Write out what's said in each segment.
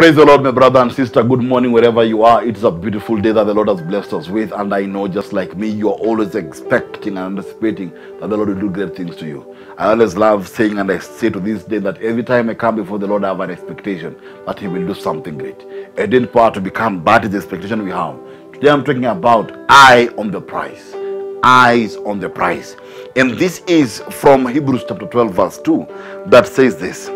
Praise the Lord, my brother and sister. Good morning, wherever you are. It's a beautiful day that the Lord has blessed us with, and I know, just like me, you are always expecting and anticipating that the Lord will do great things to you. I always love saying, and I say to this day, that every time I come before the Lord, I have an expectation that He will do something great. It didn't power to become, but the expectation we have. Today, I'm talking about eye on the prize. Eyes on the prize. And this is from Hebrews chapter 12, verse 2, that says this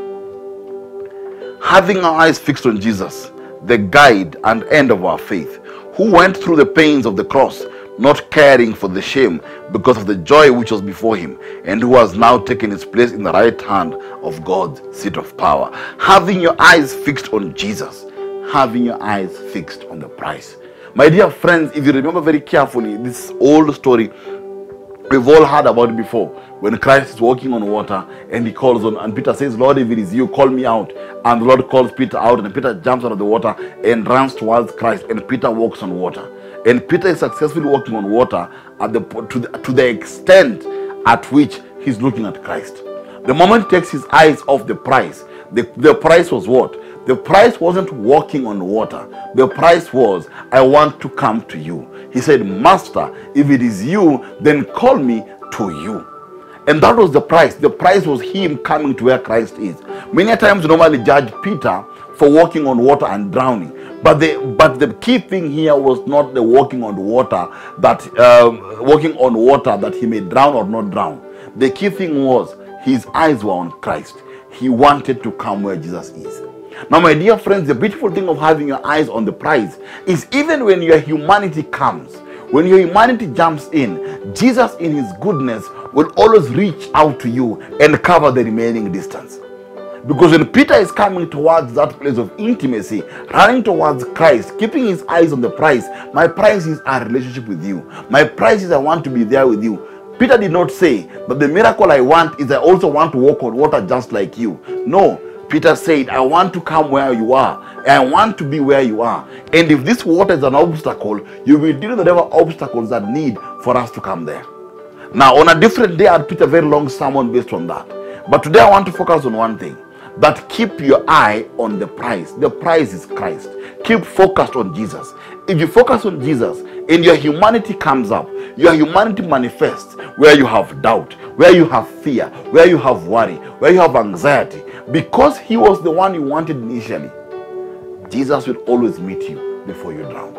having our eyes fixed on Jesus, the guide and end of our faith, who went through the pains of the cross, not caring for the shame because of the joy which was before him, and who has now taken his place in the right hand of God's seat of power. Having your eyes fixed on Jesus, having your eyes fixed on the prize. My dear friends, if you remember very carefully this old story, we've all heard about it before when Christ is walking on water and he calls on, and Peter says, Lord, if it is you, call me out. And the Lord calls Peter out, and Peter jumps out of the water and runs towards Christ, and Peter walks on water. And Peter is successfully walking on water at the, to, the, to the extent at which he's looking at Christ. The moment he takes his eyes off the prize, the, the price was what? The price wasn't walking on water. The price was, I want to come to you. He said, Master, if it is you, then call me to you. And that was the price. The price was him coming to where Christ is. Many times normally judge Peter for walking on water and drowning. But the but the key thing here was not the walking on water that um, walking on water that he may drown or not drown. The key thing was his eyes were on Christ. He wanted to come where Jesus is. Now, my dear friends, the beautiful thing of having your eyes on the prize is even when your humanity comes, when your humanity jumps in, Jesus, in his goodness, will always reach out to you and cover the remaining distance. Because when Peter is coming towards that place of intimacy, running towards Christ, keeping his eyes on the prize, my prize is a relationship with you. My prize is I want to be there with you. Peter did not say that the miracle I want is I also want to walk on water just like you. No, Peter said, I want to come where you are. I want to be where you are. And if this water is an obstacle, you will deal with whatever obstacles that need for us to come there. Now, on a different day, I'd preach a very long sermon based on that. But today, I want to focus on one thing that keep your eye on the prize. The prize is Christ. Keep focused on Jesus. If you focus on Jesus and your humanity comes up, your humanity manifests where you have doubt, where you have fear, where you have worry, where you have anxiety, because He was the one you wanted initially. Jesus will always meet you before you drown.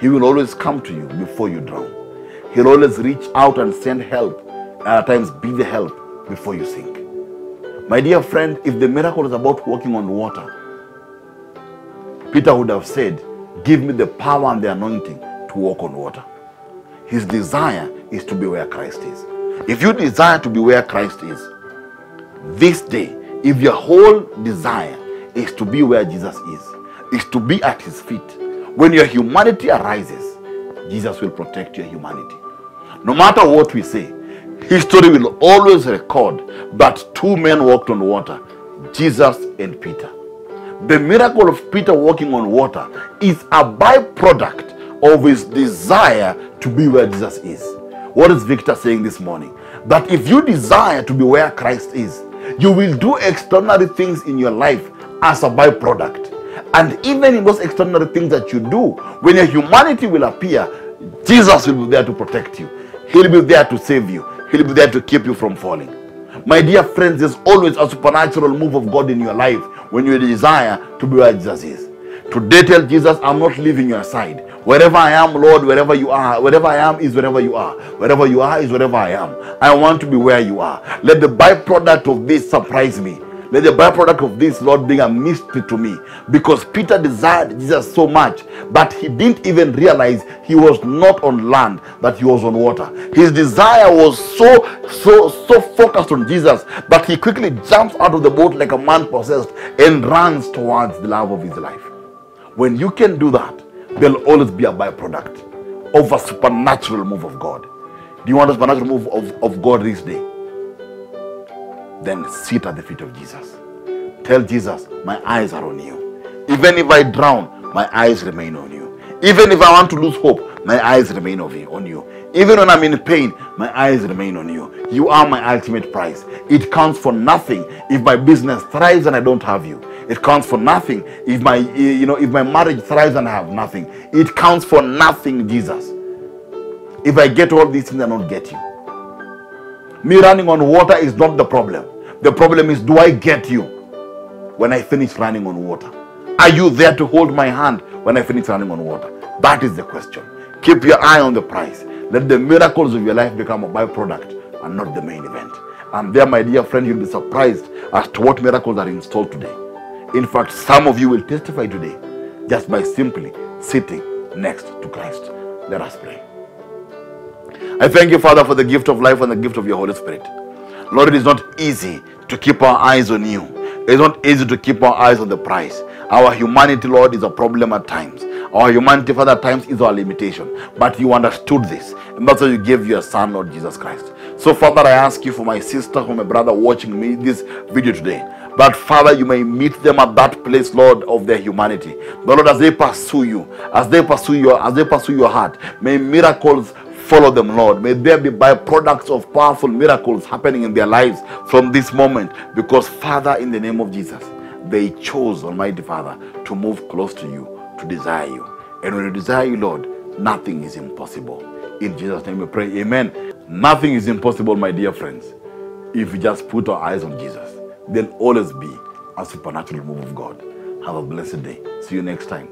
He will always come to you before you drown. He'll always reach out and send help, and at times be the help before you sink. My dear friend, if the miracle is about walking on water, Peter would have said, Give me the power and the anointing to walk on water. His desire is to be where Christ is. If you desire to be where Christ is, this day, if your whole desire is to be where Jesus is, is to be at his feet, when your humanity arises, Jesus will protect your humanity. No matter what we say, history will always record that two men walked on water Jesus and Peter. The miracle of Peter walking on water is a byproduct of his desire to be where Jesus is. What is Victor saying this morning? That if you desire to be where Christ is, you will do extraordinary things in your life as a byproduct. And even in those extraordinary things that you do, when your humanity will appear, Jesus will be there to protect you. He'll be there to save you. He'll be there to keep you from falling. My dear friends, there's always a supernatural move of God in your life when you desire to be where Jesus is. Today, tell Jesus, I'm not leaving your side. Wherever I am, Lord, wherever you are, wherever I am is wherever you are. Wherever you are is wherever I am. I want to be where you are. Let the byproduct of this surprise me. Let the byproduct of this, Lord, be a mystery to me. Because Peter desired Jesus so much that he didn't even realize he was not on land, that he was on water. His desire was so, so, so focused on Jesus but he quickly jumps out of the boat like a man possessed and runs towards the love of his life. When you can do that, there'll always be a byproduct of a supernatural move of God. Do you want a supernatural move of, of God this day? Then sit at the feet of Jesus. Tell Jesus, my eyes are on you. Even if I drown, my eyes remain on you. Even if I want to lose hope, my eyes remain on you. Even when I'm in pain, my eyes remain on you. You are my ultimate prize. It counts for nothing if my business thrives and I don't have you. It counts for nothing if my you know if my marriage thrives and I have nothing. It counts for nothing, Jesus. If I get all these things and not get you. Me running on water is not the problem. The problem is do I get you when I finish running on water? Are you there to hold my hand when I finish running on water? That is the question. Keep your eye on the prize. Let the miracles of your life become a byproduct and not the main event. And there, my dear friend, you'll be surprised as to what miracles are installed today. In fact, some of you will testify today just by simply sitting next to Christ. Let us pray. I thank you, Father, for the gift of life and the gift of your Holy Spirit. Lord, it is not easy to keep our eyes on you. It's not easy to keep our eyes on the prize. Our humanity, Lord, is a problem at times. Oh, our humanity, Father, at times is our limitation. But you understood this. And that's why you gave your Son, Lord Jesus Christ. So, Father, I ask you for my sister, for my brother watching me this video today. But Father, you may meet them at that place, Lord, of their humanity. But Lord, as they pursue you, as they pursue your, as they pursue your heart, may miracles follow them, Lord. May there be byproducts of powerful miracles happening in their lives from this moment. Because, Father, in the name of Jesus, they chose, Almighty Father, to move close to you, to desire you. And when you desire you, Lord, nothing is impossible. In Jesus' name we pray. Amen. Nothing is impossible, my dear friends, if we just put our eyes on Jesus. There'll always be a supernatural move of God. Have a blessed day. See you next time.